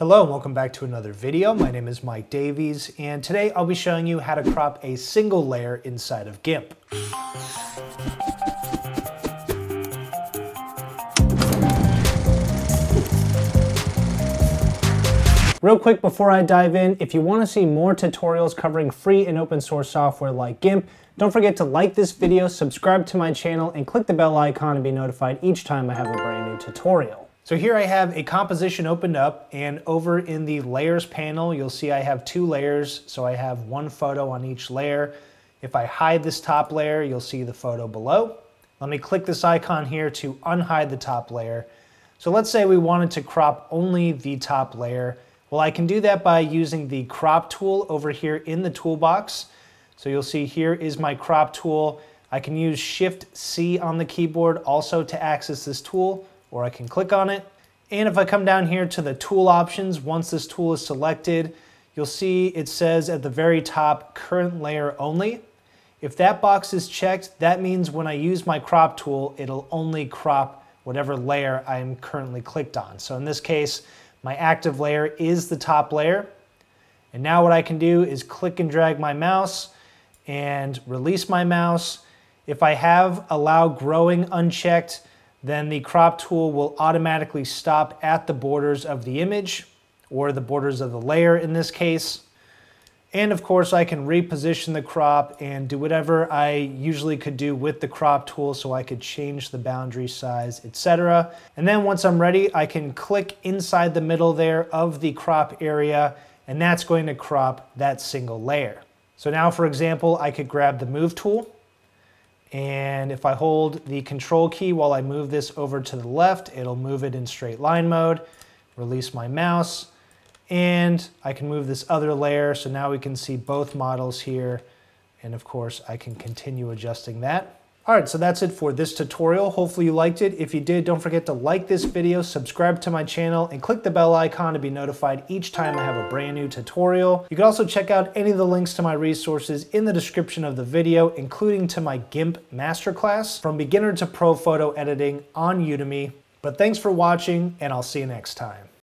Hello and welcome back to another video. My name is Mike Davies and today I'll be showing you how to crop a single layer inside of GIMP. Real quick before I dive in, if you want to see more tutorials covering free and open source software like GIMP, don't forget to like this video, subscribe to my channel, and click the bell icon to be notified each time I have a brand new tutorial. So here I have a composition opened up and over in the layers panel, you'll see I have two layers. So I have one photo on each layer. If I hide this top layer, you'll see the photo below. Let me click this icon here to unhide the top layer. So let's say we wanted to crop only the top layer. Well, I can do that by using the crop tool over here in the toolbox. So you'll see here is my crop tool. I can use Shift C on the keyboard also to access this tool or I can click on it. And if I come down here to the tool options, once this tool is selected, you'll see it says at the very top, current layer only. If that box is checked, that means when I use my crop tool, it'll only crop whatever layer I'm currently clicked on. So in this case, my active layer is the top layer. And now what I can do is click and drag my mouse and release my mouse. If I have allow growing unchecked, then the crop tool will automatically stop at the borders of the image or the borders of the layer in this case. And of course I can reposition the crop and do whatever I usually could do with the crop tool so I could change the boundary size, etc. And then once I'm ready, I can click inside the middle there of the crop area and that's going to crop that single layer. So now for example, I could grab the move tool and if I hold the control key while I move this over to the left, it'll move it in straight line mode. Release my mouse and I can move this other layer. So now we can see both models here. And of course I can continue adjusting that. All right, so that's it for this tutorial. Hopefully you liked it. If you did, don't forget to like this video, subscribe to my channel, and click the bell icon to be notified each time I have a brand new tutorial. You can also check out any of the links to my resources in the description of the video, including to my GIMP masterclass from beginner to pro photo editing on Udemy. But thanks for watching, and I'll see you next time.